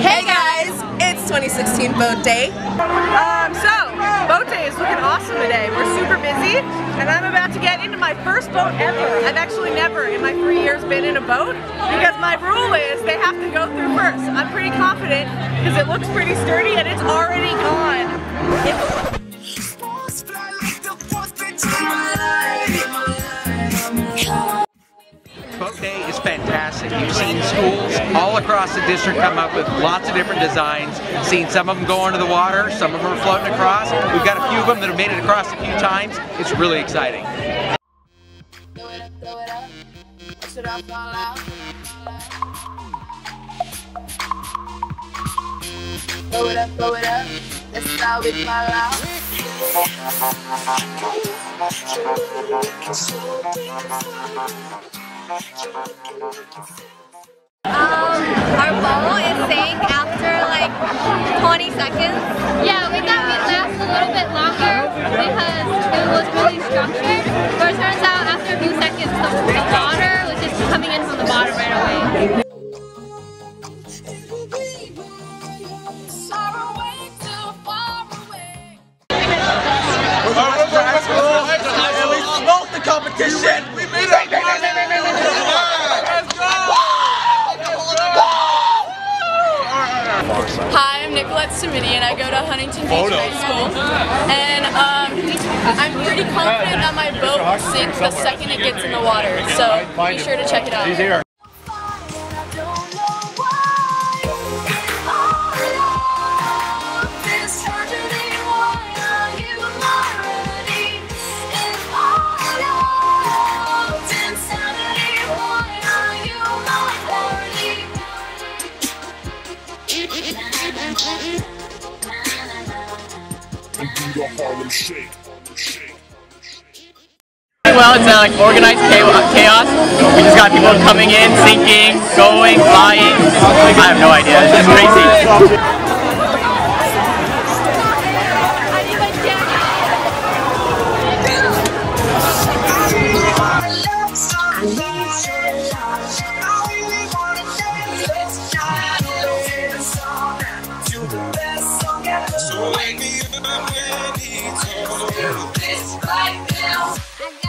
Hey guys, it's 2016 Boat Day. Um, so, boat day is looking awesome today. We're super busy, and I'm about get into my first boat ever. I've actually never in my three years been in a boat because my rule is they have to go through first. I'm pretty confident because it looks pretty sturdy and it's already gone. Fantastic. You've seen schools all across the district come up with lots of different designs. Seen some of them go into the water, some of them are floating across. We've got a few of them that have made it across a few times. It's really exciting. Throw it up, throw it up. That's how we fall out. Um, our ball is sank after like 20 seconds. Yeah, we thought we'd last a little bit longer because it was really structured. But it turns out after a few seconds, the, the water was just coming in from the bottom right away. I'm and I go to Huntington Beach High School. And um, I'm pretty confident that my boat will sink the second it gets in the water. So be sure to check it out. Well, it's uh, like organized chaos. We just got people coming in, sinking, going, flying. I have no idea. It's just crazy. It's right now.